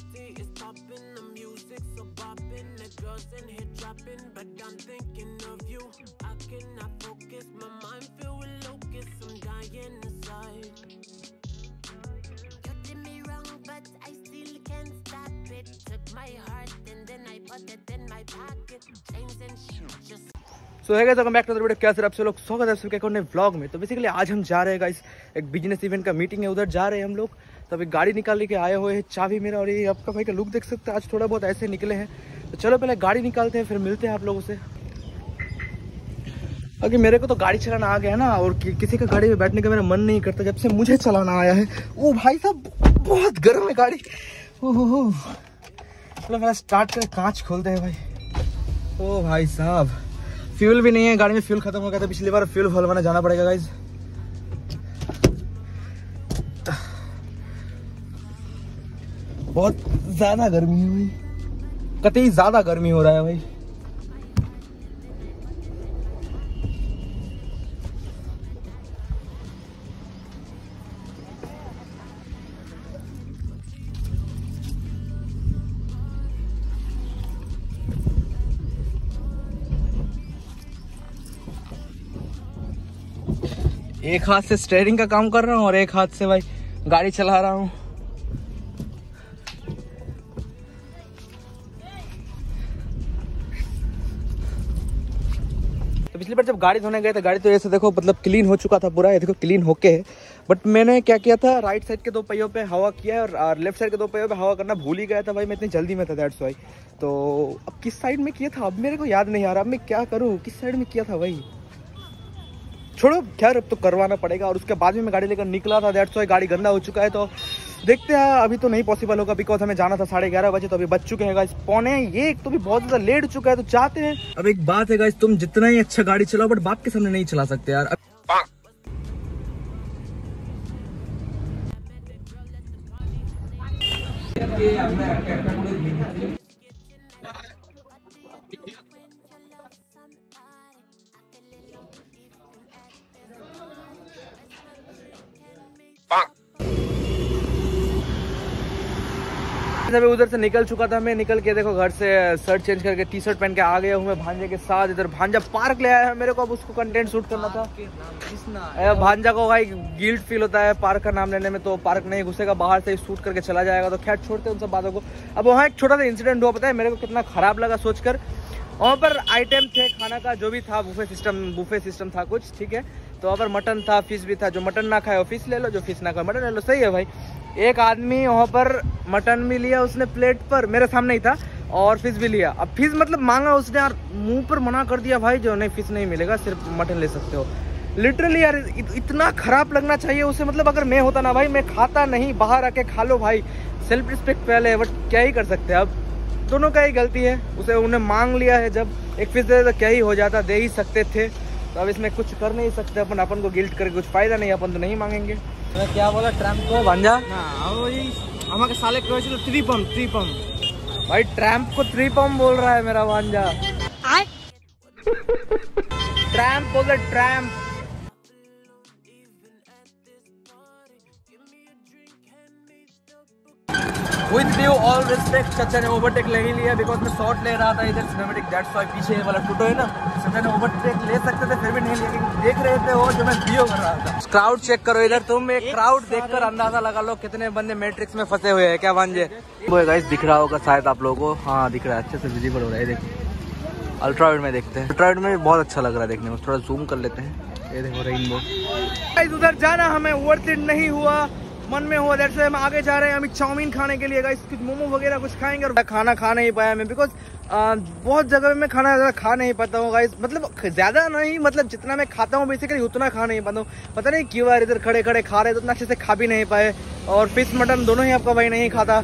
party is popping, the music's so popping, the girls in here dropping, but I'm thinking of you. I cannot focus, my mind filled with locusts, I'm dying inside. You did me wrong, but I still can't stop it. Took my heart and then I put it in my pocket. Chains and shit, just so है welcome back to video क्या sir आप सब लोग स्वागत है सबके एक vlog में तो बेसिकली आज हम जा रहे हैं गाइस एक बिज़नेस इवेंट का मीटिंग है उधर जा रहे हैं हम लोग तो अभी गाड़ी निकाल लेके आए हुए हैं चाबी मेरा और ये आपका भाई का लुक देख सकते हैं आज थोड़ा बहुत ऐसे निकले हैं। तो चलो पहले गाड़ी निकालते हैं फिर मिलते हैं आप लोगों से। अगर मेरे को तो गाड़ी चलाना आ गया है ना और कि, किसी का गाड़ी में बैठने का मेरा मन नहीं करता जब से मुझे चलाना आया है। ओ भाई साहब बहुत गर्म है गाड़ी। चलो मेरा स्टार्ट कर कांच खोलते हैं भाई। ओ भाई साहब फ्यूल भी नहीं है गाड़ी में फ्यूल खत्म हो गया था पिछली बार फ्यूल भरवाने जाना पड़ेगा गाइज़ बहुत ज़्यादा गर्मी है भाई कतई ज़्यादा गर्मी हो रहा है भाई। एक हाथ से स्टेयरिंग का काम कर रहा हूँ और एक हाथ से भाई गाड़ी चला रहा हूँ। गाड़ी धोने गए थे गाड़ी तो ऐसे देखो मतलब क्लीन हो चुका था पूरा ये देखो क्लीन होके है। बट मैंने क्या किया था राइट साइड के दो पहियों पे हवा किया और, और लेफ़्ट साइड के दो पहियों पे हवा करना भूल ही गया था भाई मैं इतनी जल्दी में था दैट्स वाई तो अब किस साइड में किया था? अब मेरे को याद नहीं आ रहा अब मैं क्या करूँ? किस साइड में किया था भाई? छोड़ो खैर अब तो करवाना पड़ेगा और उसके बाद में मैं गाड़ी लेकर निकला था दैट्स वाई गाड़ी गंदा हो चुका है तो देखते हैं अभी तो नहीं पॉसिबल होगा बिकॉज़ हमें जाना था साढ़े ग्यारह बजे तो अभी बच चुके हैं गाइस पौने ये एक तो भी बहुत ज़्यादा लेट चुका है तो चाहते हैं। अब एक बात है गाइस तुम जितना ही अच्छा गाड़ी चलाओ बट बाप के सामने नहीं चला सकते यार। अभी उधर से निकल चुका था मैं निकल के देखो घर से शर्ट चेंज करके टी शर्ट पहन के आ गया हूँ मैं भांजे के साथ। इधर भांजा पार्क ले आया है मेरे को अब उसको कंटेंट शूट करना था। भांजा को भाई गिल्ट फील होता है पार्क का नाम लेने में तो पार्क नहीं घुसेगा बाहर से ही शूट करके चला जाएगा तो खैर छोड़ते उन सब बातों को। अब वहाँ एक छोटा सा इंसिडेंट हुआ पता है मेरे को कितना खराब लगा सोचकर। वहाँ पर आइटम थे खाना का जो भी था बुफे सिस्टम बुफे सिस्टम था कुछ ठीक है। तो वहाँ पर मटन था फ़िश भी था जो मटन ना खाए वो फ़िश ले लो जो फ़िश ना खाए मटन ले लो। सही है भाई। एक आदमी वहाँ पर मटन भी लिया उसने प्लेट पर मेरे सामने ही था और फ़िश भी लिया। अब फ़िश मतलब मांगा उसने यार मुँह पर मना कर दिया भाई जो नहीं फ़िश नहीं मिलेगा सिर्फ़ मटन ले सकते हो। लिटरली यार इत, इतना खराब लगना चाहिए उसे मतलब अगर मैं होता ना भाई मैं खाता नहीं बाहर आके खा लो भाई सेल्फ रिस्पेक्ट पहले बट क्या ही कर सकते हैं? अब दोनों का ही गलती है उसे उन्हें मांग लिया है जब एक फ़िश दे तो क्या ही हो जाता दे ही सकते थे। तो अब इसमें कुछ कर नहीं सकते अपन अपन को गिल्ट करके कुछ फ़ायदा नहीं अपन तो नहीं मांगेंगे। तो क्या बोला ट्रैम्प को? भांजा? हमारे साले कहे त्रिपम त्रिपम भाई ट्रैम्प को त्रिपम बोल रहा है मेरा भांजा। ट्रैम्प बोल tramp with due all respect चाचा ने ओवरटेक ले ही लिया बिकॉज़ मैं शॉट ले रहा था इधर सिनेमेटिक दैट्स व्हाई पीछे वाला फ़ोटो है ना। चाचा ने ओवरटेक ले सकते थे फिर भी नहीं क्योंकि देख रहे थे वो जो मैं वीडियो कर रहा था। क्राउड चेक करो इधर तुम एक क्राउड देखकर अंदाज़ा लगा लो कितने बंदे मैट्रिक्स में फंसे हुए हैं क्या भांजे वो गाइस दिख रहा होगा शायद आप लोगों को। हाँ दिख रहा है अच्छे से विजिबल हो रहा है देखो अल्ट्रावाइड में देखते हैं। अल्ट्रावाइड में भी बहुत अच्छा लग रहा है देखने में थोड़ा जूम कर लेते हैं। ये देखो रेनबो उधर जाना हमें वर्थ इट नहीं हुआ। मन में हुआ दैट से हम आगे जा रहे हैं, हमें चाउमीन खाने के लिए गाइस कुछ मोमो वगैरह कुछ खाएँगे और खाना खा नहीं पाया मैं बिकॉज़ बहुत जगह में खाना ज़्यादा खा नहीं पाता हूँ गाइस मतलब ज़्यादा नहीं मतलब जितना मैं खाता हूँ बेसिकली उतना खा नहीं पाता हूँ. पता नहीं क्यों यार, इधर खड़े खड़े खा रहे तो उतना अच्छे से खा भी नहीं पाए. और फ़िश मटन दोनों ही आपका भाई नहीं खाता.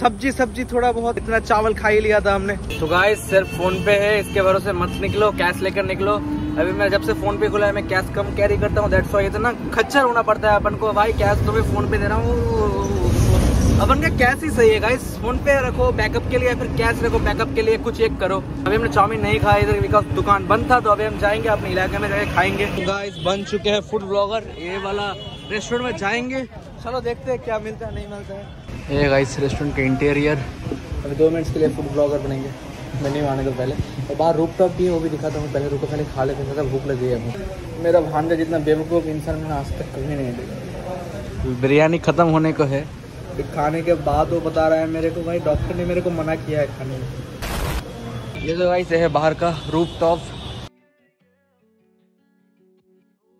सब्ज़ी सब्ज़ी थोड़ा बहुत, इतना चावल खा ही लिया था हमने. तो गाइस सिर्फ़ फ़ोन पे है, इसके भरोसे मत निकलो कैश लेकर निकलो. अभी मैं जब से फ़ोन पे खुला है मैं कैश कम कैरी करता हूँ दैट्स वाई इतना खच्चर होना पड़ता है अपन को। भाई कैश तो मैं फ़ोन पे दे रहा हूँ। अपन का कैश ही सही है गाइस फ़ोन पे रखो बैकअप के लिए फिर कैश रखो बैकअप के लिए कुछ एक करो। अभी हमने चाउमीन नहीं खाया इधर बिकॉज़ दुकान बंद था तो अभी हम जाएँगे अपने इलाके में जाके खाएँगे। गाइस बन चुके हैं फ़ूड ब्लॉगर ये वाला रेस्टोरेंट में जाएँगे। चलो देखते हैं क्या मिलता है नहीं मिलता है। ये गाइस रेस्टोरेंट के इंटीरियर अभी दो मिनट्स के लिए फ़ूड ब्लॉगर बनेंगे। मेन्यू आने तो पहले। और बाहर रूप टॉप भी है वो भी दिखाता हूँ। पहले रुको पहले खा लेते हैं ज़्यादा भूख लगी है अभी मेरा भांजा जितना बेवकूफ़ इंसान मैंने आज तक कभी नहीं देखा। बिरयानी ख़त्म होने को है। खाने के बाद वो बता रहा है मेरे को भाई डॉक्टर ने मेरे को मना किया है खाने में। ये तो भाई से है बाहर का रूप टॉप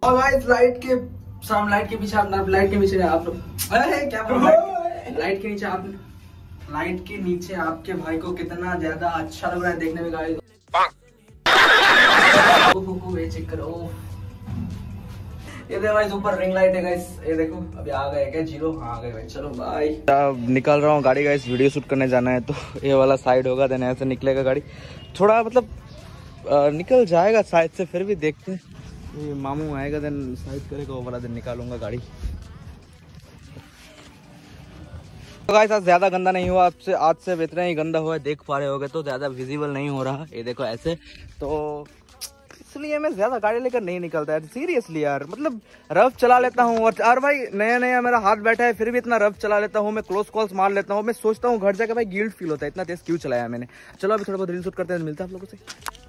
और भाई लाइट के सामने लाइट के पीछे आप लाइट के पीछे आप लोग क्या लाइट के नीचे आप लाइट के नीचे आपके भाई को कितना ज़्यादा अच्छा लग रहा है देखने में गाइस ये देखो गाइस ऊपर रिंग लाइट है गाइस ये देखो अभी आ गए क्या? ज़ीरो हाँ आ गए भाई. चलो बाय निकल रहा हूँ गाड़ी गाइस वीडियो शूट करने जाना है तो ये वाला साइड होगा देन ऐसे निकलेगा गाड़ी। थोड़ा मतलब आ, निकल जाएगा साइड से फिर भी देखते हैं। ये मामू आएगा देन साइड करेगा वो वाला दिन निकालूँगा गाड़ी। तो गाइस आज ज़्यादा गंदा नहीं हुआ, आपसे आज से इतना ही गंदा हुआ है, देख पा रहे होगे तो ज़्यादा विजिबल नहीं हो रहा, ये देखो ऐसे। तो इसलिए मैं ज़्यादा गाड़ी लेकर नहीं निकलता है सीरियसली यार मतलब रफ चला लेता हूँ और यार भाई नया नया मेरा हाथ बैठा है, फिर भी इतना रफ चला लेता हूँ, मैं क्लोज कॉल्स मार लेता हूँ, मैं सोचता हूँ घर जाकर भाई गिल्ट फील होता है, इतना तेज क्यों चलाया मैंने। चलो अभी थोड़ा बहुत रील शूट करते हैं, मिलता है आप लोगों से।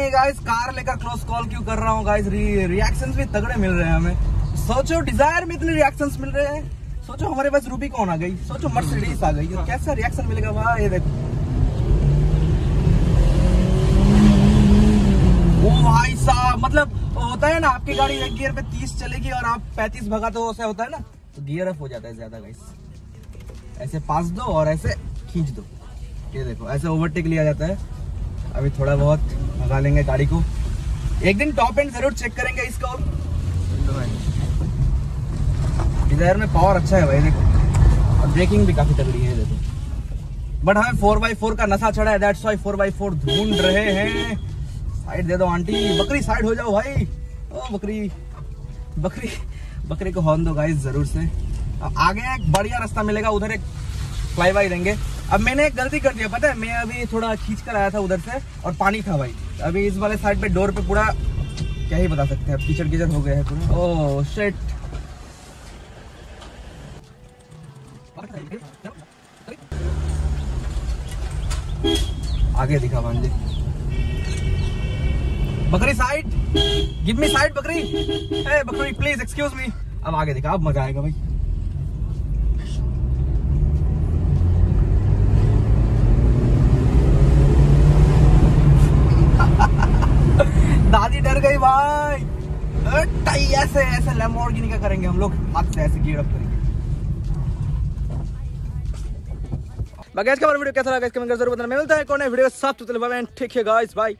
नहीं गाइस कार लेकर क्लोज कॉल क्यों कर रहा हूँ गाइस रिएक्शंस भी तगड़े मिल रहे हैं हमें। सोचो डिज़ायर में इतने रिएक्शंस मिल रहे हैं। सोचो, हमारे पास रूबी कौन आ गई? सोचो मर्सिडीज आ गई। कैसा रिएक्शन मिलेगा? वहाँ, ये देखो। ओ भाई साहब मतलब होता है ना, आपकी गाड़ी एक गियर पे तीस चलेगी और आप पैंतीस भगा तो ऐसा होता है ना तो गियर अप हो जाता है ज़्यादा गाइस ऐसे पास दो और ऐसे खींच दो। ये देखो, ऐसे ओवरटेक लिया जाता है। अभी थोड़ा बहुत भगा लेंगे गाड़ी को। एक दिन टॉप एंड ज़रूर चेक करेंगे इसका। डिज़ायर में पावर अच्छा है भाई, देखो। और ब्रेकिंग भी काफ़ी तगड़ी है, देखो। बट हमें फोर बाई फोर का नशा चढ़ा है that's why four by four ढूंढ रहे हैं। साइड दे दो, आंटी। बकरी साइड हो जाओ भाई। ओ, बकरी। बकरी बकरी को हॉर्न दो गाइस ज़रूर से। आगे एक बढ़िया रास्ता मिलेगा, उधर एक फ्लाई बाई देंगे। अब मैंने एक गलती कर दिया पता है? मैं अभी थोड़ा खींच कर आया था उधर से और पानी था भाई। अभी इस वाले साइड पे डोर पे पूरा क्या ही बता सकते हैं अब कीचड़ कीचड़ हो गया है पूरा। ओह शिट आगे दिखा भांजे। बकरी साइड गिव मी साइड बकरी। ए बकरी प्लीज़ एक्सक्यूज मी अब आगे दिखा अब मज़ा आएगा भाई दादी डर गई भाई ऐसे ऐसे लैम्बोर्गिनी का करेंगे हम लोग? हाथ से ऐसे गियर अप करेंगे। बाकी आज का वीडियो कैसा लगा इसके मैं ज़रूर बताना। मिलता है कौन है वीडियो साफ़ तो ठीक है गाइस बाय